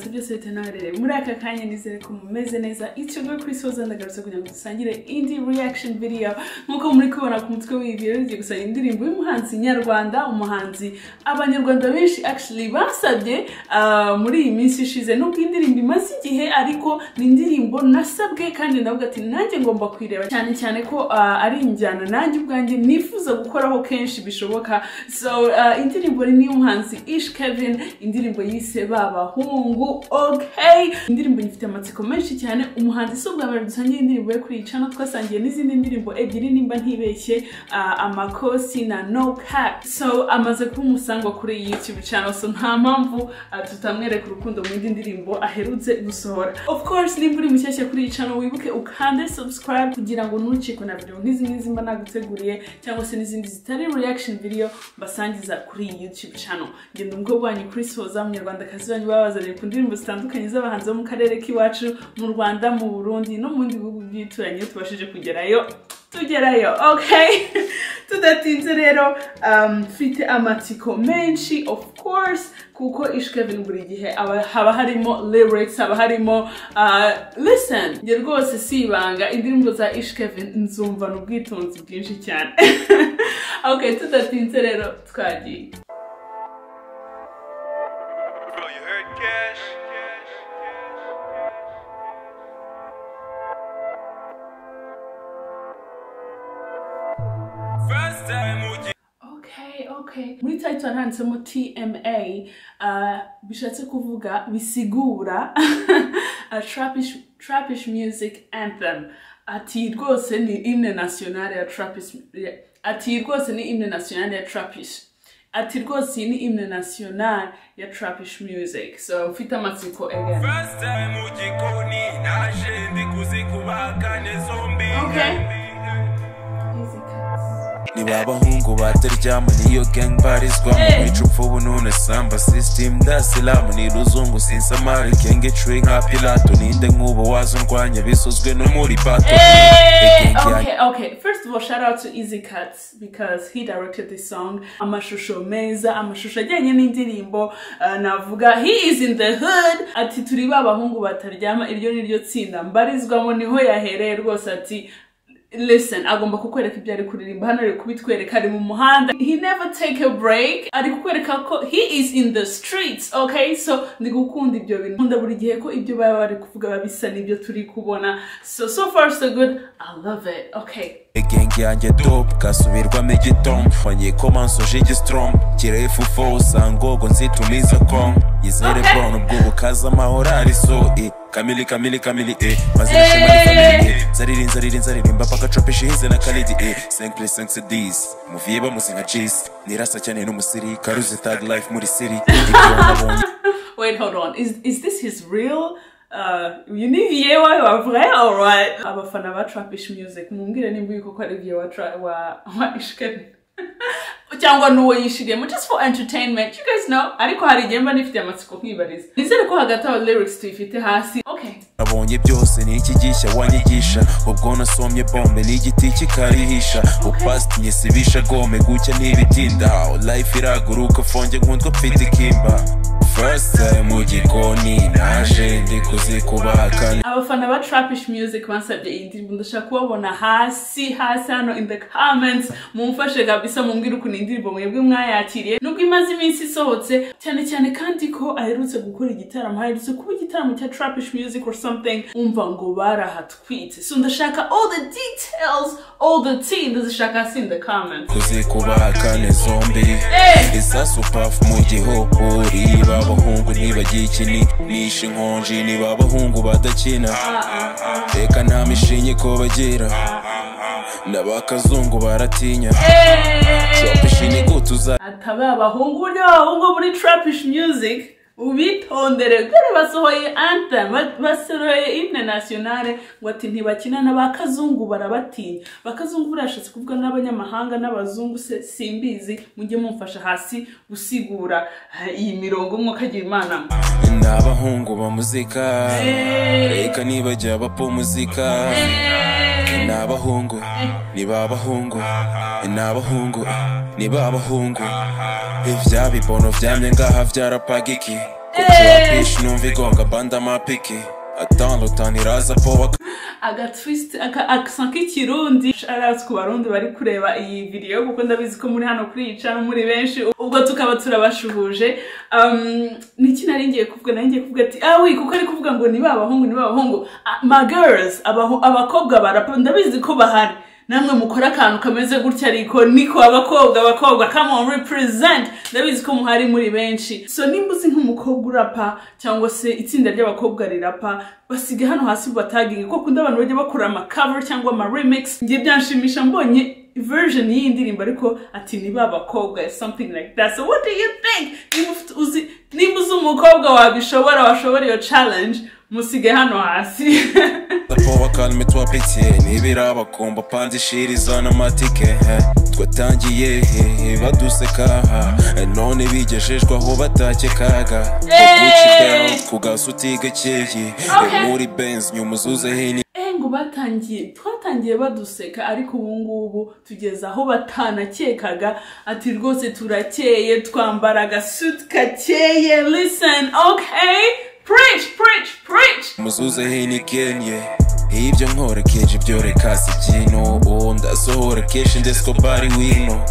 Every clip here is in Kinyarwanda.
hose tanaherereye muri aka kanya nizere ko mumeze neza. Ikigo Chris Hoza ndagarutse kugira ngo dusangire indi reaction video. Nk'uko muri kubona ku mutwe w'ibi tugiye gusanga indirimbo y'umuhanzi nyarwanda umuhanzi abanyarwanda benshi actually basabye ah, muri iyi minsi ishize. Nubwo indirimbo imaze igihe ariko ni indirimbo nasabwe kandi ndavuga ati nanjye ngomba kuyireba cyane cyane ko ah, ari injyana nanjye ubwanjye nifuza gukoraho kenshi bishoboka. So ah, indirimbo ni y'umuhanzi Ish Kevin indirimbo yise babahungu. Okay. Indirimbo nyifite amatsiko menshi cyane. Umuhanzi si ubwa mbere dusangiye indirimbo yo kuri iyi twasangiye n'izindi ndirimbo ebyiri nimba ntibeshye ah, amakosi na no cap. So amaze kuba umusangwa kuri iyi youtube channel so nta mpamvu ah, tutamwereka urukundo mu yindi ndirimbo aherutse gusohora. Of course nimba uri mushyashya kuri iyi channel wibuke ukande subscribe kugira ngo ntucikwe na video nk'izi ngizi mba naguteguriye cyangwa se n'izindi zitari reaction video mbasangiza kuri iyi youtube channel. Ngenda umukobwa wanyu Chris Hoza umunyarwandakazi wanyu babazaniye ku ndirimbo zitandukanye z'abahanzi bo mu karere k'iwacu mu Rwanda mu Burundi no mu bindi bihugu by'ibituranyi iyo tubashije kugerayo tugerayo okay? Tudatinze rero um, mfite amatsiko menshi of course kuko Ish Kevin buri gihe aba- haba harimo lyrics haba harimo uh, listen. Njye rwose si ibanga indirimbo za Ish Kevin nzumvana ubwitonzi bwinshi cyane. Okay tudatinze rero twagiye. Okay. Muri title handitsemo TMA uh, bishatse kuvuga bisigura a Trappish, Trappish Music Anthem. Ati rwose ni imwe nationale ya Trappish ati rwose ni imwe nationale ya Trappish. Ati rwose ni imwe nationale ya Trappish Music. So mfite amatsiko again. First time ugikoni naje ndi kuzikubakane zombie Okay. Easy abahungu bataryama niyo gang barizwamo mu cupfu bunune samba system ndasilamu ni ruzungu sinsamari kenge tree nka pilato ninde nk'ubu wazundwanya bisozwe no muri bato Okay, okay. First of all, shout out to Easy Cuts because he directed this song. Amashusho meza, amashusho ajyanye n'indirimbo uh, navuga he is in the hood. Ati turi babahungu bataryama iryo ni ryo tsinda. Mbarizwamo niho yahereye rwose ati Listen, agomba kukwereka ibyo ari kuririmba. Hano ari kubitwereka ari mu muhanda. He never take a break. Ari kukwereka ko he is in the streets okay? So ndi gukunda ibyo bintu. Nkunda buri gihe ko ibyo baba bari kuvuga biba bisa n'ibyo turi kubona. So so far so good. I love it okay? Gang yanjye dope gasubirwamo igitondo wanyikoma nsoje igistrom kirefu fo sangogo nzitumiza kom yizere Okay. brown ubwo bukaza amahoro ari so eh. kamili kamili kamili eh. Maze nashema ni family eh. zariri nzariri nzaririmba paka tropish hize na kalidi eh. 5 plus 5 c'est 10 muviye bamuzi nka cheese nirasa cyane n'umusiri. Karuzi tag life muri city. Wait hold on. Is, is this his real uh, uyu ni viewe wa vrai alright abafana ba trapish music. Mumbwire nimba uyu koko ari viewe wa, wa, cyangwa n'uwo yishiriyemo just for entertainment you guys know ariko hari igihe mba nifitiye amatsiko nkibariza nizere ko hagati aho lyrics tuyifite hasi. Okay. Nabonye byose ni iki gishya wanyigisha? Ubwo nasomye bombe ni igiti kikarihisha. Upasiti nyisibisha gome gucya ntibitinda. Life iraguruka fonge nkundwa mfite ikimba first time mu gikoni naje ndi kuzikubaka. Abafana ba trapish music bansabye iyi ndirimbo. Ndashaka kubabona hasi hasi hano in the comments. Mumfashe kabisa mumbwire ukuntu iyi ndirimbo mwebwe mwayakiriye. Nubwo imaze iminsi isohotse cyane cyane kandi ko aherutse gukora igitaramo aherutse kuba igitaramo cya trapish music or something umva ngo barahatwitse. So ndashaka all the details all the tea ndazishaka hasi in the comments. Kuzikubakane zombi Eh! isa supafu mu gihugu riba abahungu ntibagiye ikini nishe inkonji niba abahungu badakina. Reka nta mishinyi ko bagira. N'abakazungu baratinya. Tropishi ni gutuza. Ataba abahungu buryo abahungu muri trapish music. Ubitondere. Dore basohoye anthem ba- basohoye imwe nationale ngo ati ntibakina n'abakazungu barabatinya bakazungu burashatse kuvuga n'abanyamahanga n'abazungu se simbizi mujye mumfasha hasi gusigura eh, iyi mirongo mwukagira imana. Ni abahungu ba muzika. Eh. reka nibajya bapfa muzika ni abahungu ni babahungu ni abahungu ni babahungu ibya bibono byamye ngaha byarapagiki kutrapish numva igonga banda amapiki atandukana iraza powa agatwist aka accent k'ikirundi shoutouts ku barundi bari kureba iyi video kuko ndabizi ko muri hano kuri iyi channel muri benshi ubwo tukaba turabashuhuje niki nari ngiye kuvuga nari ngiye kuvuga ati oui kuko ari kuvuga ngo ni ba bahungu ni ba bahungu Ah, my girls abakobwa barapa ndabizi ko bahari namwe mukora akantu kameze gutya ariko niko abakobwa abakobwa on represent. Ndabizi ko muhari muri benshi. So nimba uzi nk'umukobwa urapa cyangwa se itsinda ry'abakobwa rirapa basige hano hasi bataginge kuko kundi abantu bajya bakora ama cover cyangwa ama remix. Ngiye byanshimisha mbonye version y'iyi ndirimbo ariko ati ni ba bakobwa something like that. So what do you think? Nimba uzi uzi umukobwa wabishobora washobora iyo challenge musige hano hasi. Powa kalme twapitie nibiraba kumba panze ishiriza n'amatike twatangiye eh, baduseka none bigejejwe aho batakekaga. Ku gasuti gakeye muri benz nyuma uzuze hini Eh, ngo batangiye twatangiye baduseka ariko ubu ngubu tugeze aho batanakekaga. Ati rwose turakeye twambara agasuti gakeye listen okay? Preach preach preach! Muzuze hinikenye ibyo nkora keje ibyo reka si byino uwo ndasohora kenshi ndetse ko bari wino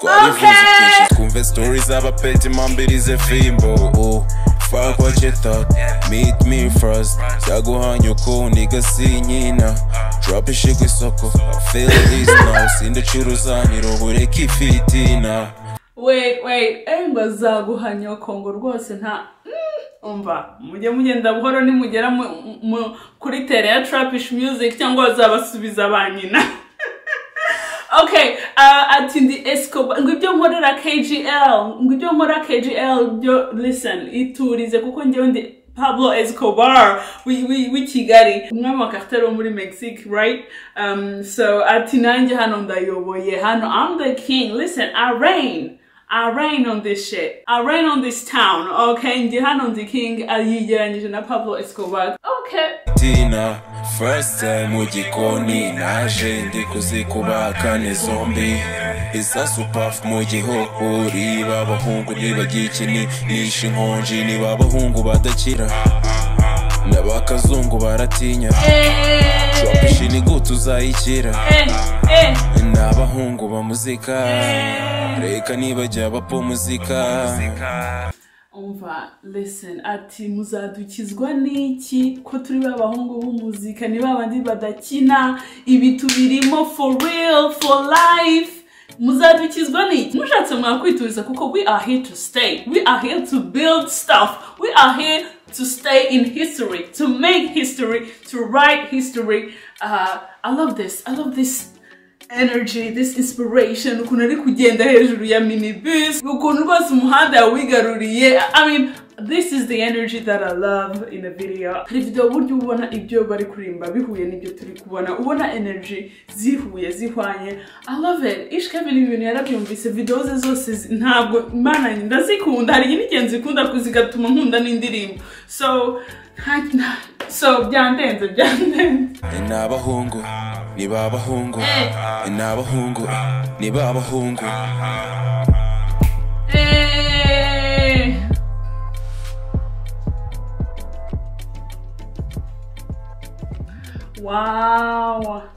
twabivuze kenshi twumve stories z'abapeti mambirize fimbo. Oh, fuck what you thought. Meet me first. Byaguhanye uko niga sinyina drop ishyi ku isoko. I feel this now sindacuruza nirobure kifitina wait wait. Ngo azaguha nyoko ngo rwose nta umva mujye mugenda buhoro nimugera mu- mu- kuri tere ya trapish music cyangwa bazabasubiza ba nyina. Okay uh, ati ndi escobar ngo ibyo nkorera kgl ngo ibyo nkora kgl byo listen iturize kuko njyewe ndi Pablo Escobar wi- wi- w'i Kigali. Umwami wa cartel wo muri Mexique right? Um, so ati nanjye hano ndayoboye hano I'm the king listen I reign. I reign on this shit. I reign on this town, okay? Ndi hano ndi king ayigeranyije na Pablo Escobar. Okay. tina first time mu gikoni naje ndi kuzikubakane zombi isasu paf mu gihugu riba abahungu ntibagikini nishe inkonji niba abahungu badakira n'abakazungu baratinya. Eh, shopishi ni gute uzayikira. Ni abahungu ba muzika reka nibajya bapfa muzika umva listen ati muzadukizwa n'iki? Ko turi ba bahungu b'umuzika ni ba bandi badakina? Ibi tubirimo for real for life. Muzadukizwa n'iki? Mushatse mwakwituriza kuko we are here to stay. We are here to build stuff. We are here to stay in history to make history to write history. Uh, i love this. I love this energy this inspiration. I mean this is the energy that i love in a video. Hari video buryo ubona ibyo bari kurimba bihuye n'ibyo turi kubona. Ubona energy zihuye zihwanye. I love it. Ish kevin ibintu yarabyumvise. Video ze zose ntabwo mana ndazikunda. Hari igihe n'igihe nzikunda zigatuma nkunda n'indirimbo. So so byandenze byandenze. Ni abahungu ni ba bahungu. Ni abahungu ni ba Wow.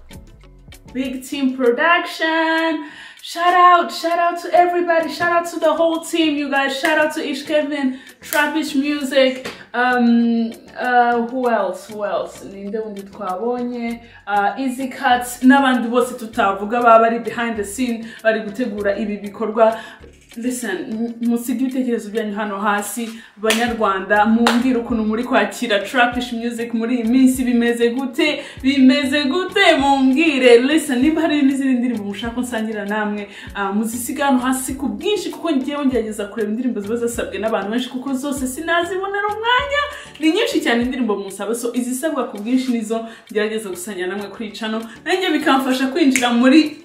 Big team production. Shout out, shout out to everybody. Shout out to the whole team, you guys. Shout out to Ish Kevin, Music. Um, uh, who else? Who else? Ninde wundi twabonye. Uh, Easy Cuts n'abandi bose tutavuga baba bari behind the scene bari gutegura ibi bikorwa. Musige ibitekerezo byanyu hano hasi. Banyarwanda mumbwire ukuntu muri kwakira trapish music muri iyi minsi bimeze gute? Bimeze gute? Mumbwire listen niba hari n'izindi ndirimbo mushaka nsangira namwe ah, muzisiga hano hasi ku bwinshi kuko ngewe ngerageza kureba indirimbo ziba zasabwe n'abantu benshi kuko zose sinazibonera umwanya. Ni nyinshi cyane indirimbo musaba so izisabwa ku bwinshi nizo ngerageza gusangira namwe kuri cano nanjye bikamfasha kwinjira muri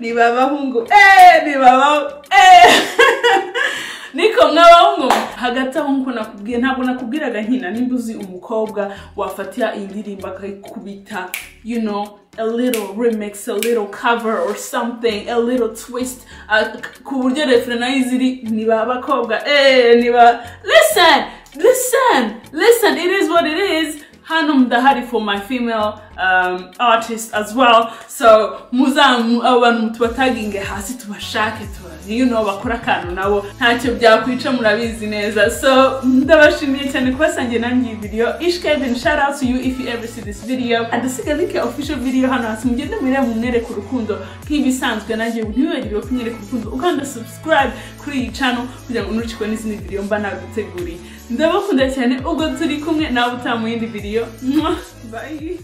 niba abahungu eh niba eh. Niko mwabahungu hagati aho nk'uko nakubwiye ntabwo nakubwiraga nkina nimba uzi umukobwa wafatira iyi ndirimbo akayikubita you know a little remix a little cover or something a little twist. Ku buryo refere na yo ziri niba abakobwa eh niba listen listen listen. It is what it is. Hano mudahari for my female um, artist as well. So muzamu abantu tubataginge hasi tubashake tuba you know bakora akantu nabo ntacyo byakwica murabizi neza. So ndabashimiye cyane kubasangiye nanjye iyi video. Ishkevin shout out to you if you ever see this video. Adasiga link ya official video hano hasi mugende murebe mumwereke urukundo nk'ibisanzwe nanjye ntiwibagirwe kunyereka urukundo ukanda subscribe kuri iyi channel kugira ngo nurikwe n'izindi video mba naguteguriye ndabakunda cyane. Ubwo turi kumwe nawe utaha mu yindi video bye.